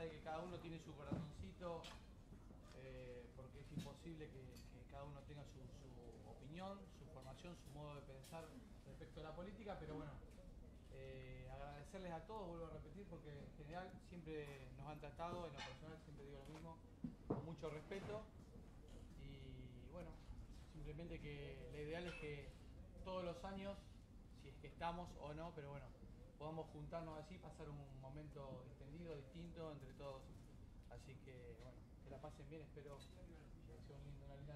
de que cada uno tiene su corazoncito, eh, porque es imposible que, cada uno tenga su, opinión, su formación, su modo de pensar respecto a la política, pero bueno, eh, agradecerles a todos, vuelvo a repetir, porque en general siempre nos han tratado, en lo personal siempre digo lo mismo, con mucho respeto. Y bueno, simplemente que la ideal es que todos los años, si es que estamos o no, pero bueno, podamos juntarnos así, pasar un momento extendido, distinto pasen bien, espero que sea